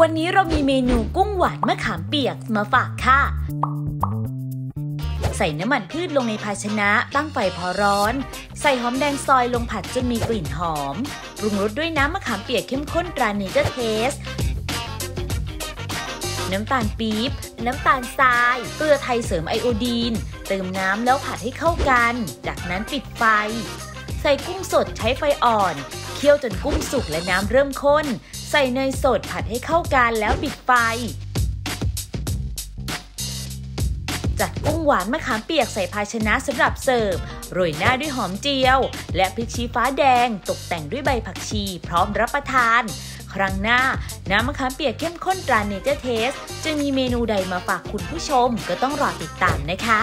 วันนี้เรามีเมนูกุ้งหวานมะขามเปียกมาฝากค่ะ ใส่น้ำมันพืชลงในภาชนะตั้งไฟพอร้อน ใส่หอมแดงซอยลงผัดจนมีกลิ่นหอม ปรุงรสด้วยน้ำมะขามเปียกเข้มข้นตราเนเจอร์เทส น้ำตาลปี๊บ น้ำตาลทราย เกลือไทยเสริมไอโอดีน เติมน้ำแล้วผัดให้เข้ากัน จากนั้นปิดไฟ ใส่กุ้งสดใช้ไฟอ่อน เคี่ยวจนกุ้งสุกและน้ำเริ่มข้น ใส่เนยสดผัดให้เข้ากันแล้วปิดไฟ จัดกุ้งหวานมะขามเปียกใส่ภาชนะสำหรับเสิร์ฟ โรยหน้าด้วยหอมเจียว และพริกชี้ฟ้าแดง ตกแต่งด้วยใบผักชีพร้อมรับประทาน ครั้งหน้า น้ำมะขามเปียกเข้มข้นตราเนเจอร์เทส จะมีเมนูใดมาฝากคุณผู้ชมก็ต้องรอติดตามนะคะ